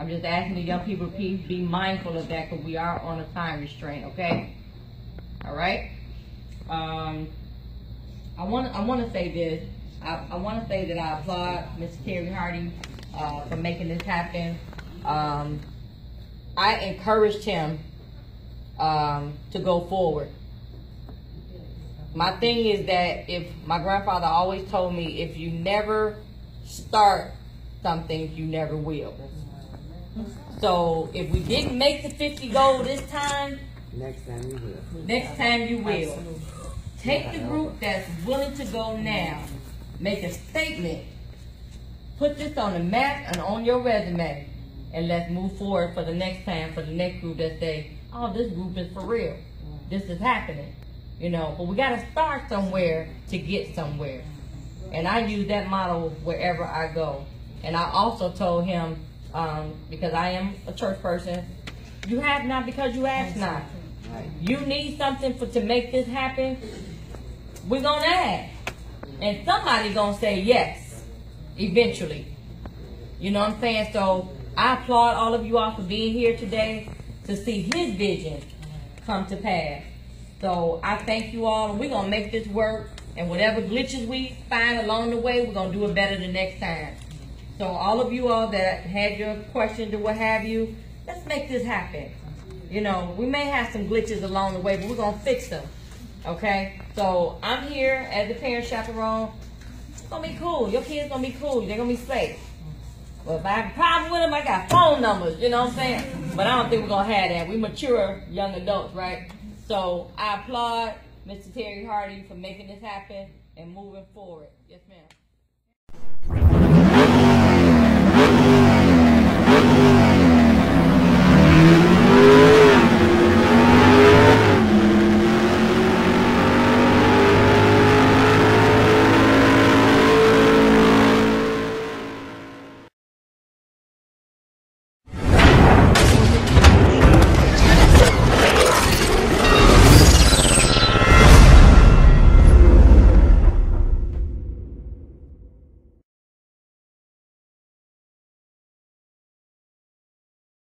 I'm just asking the young people please be mindful of that because we are on a time restraint, okay? All right? Um, I want I want to say this. I, I want to say that I applaud Mr. Terry Hardy uh, for making this happen. Um, I encouraged him um, to go forward. My thing is that if my grandfather always told me, if you never start something, you never will. So if we didn't make the 50 goal this time, Next time you will. next time you will. Take the group that's willing to go now, make a statement, put this on the map and on your resume, and let's move forward for the next time, for the next group that say, oh, this group is for real. This is happening. You know, but we gotta start somewhere to get somewhere. And I use that model wherever I go. And I also told him, um, because I am a church person, you have not because you ask not. You need something for to make this happen. We're gonna ask, and somebody gonna say yes, eventually. You know what I'm saying? So I applaud all of you all for being here today to see his vision come to pass. So I thank you all, and we're gonna make this work. And whatever glitches we find along the way, we're gonna do it better the next time. So all of you all that had your questions or what have you, let's make this happen. You know, we may have some glitches along the way, but we're gonna fix them. Okay? So I'm here as the parent chaperone. It's gonna be cool. Your kids gonna be cool. They're gonna be safe. But if I have a problem with them, I got phone numbers. You know what I'm saying? But I don't think we're gonna have that. We mature young adults, right? So I applaud Mr. Terry Hardy for making this happen and moving forward. Yes, ma'am.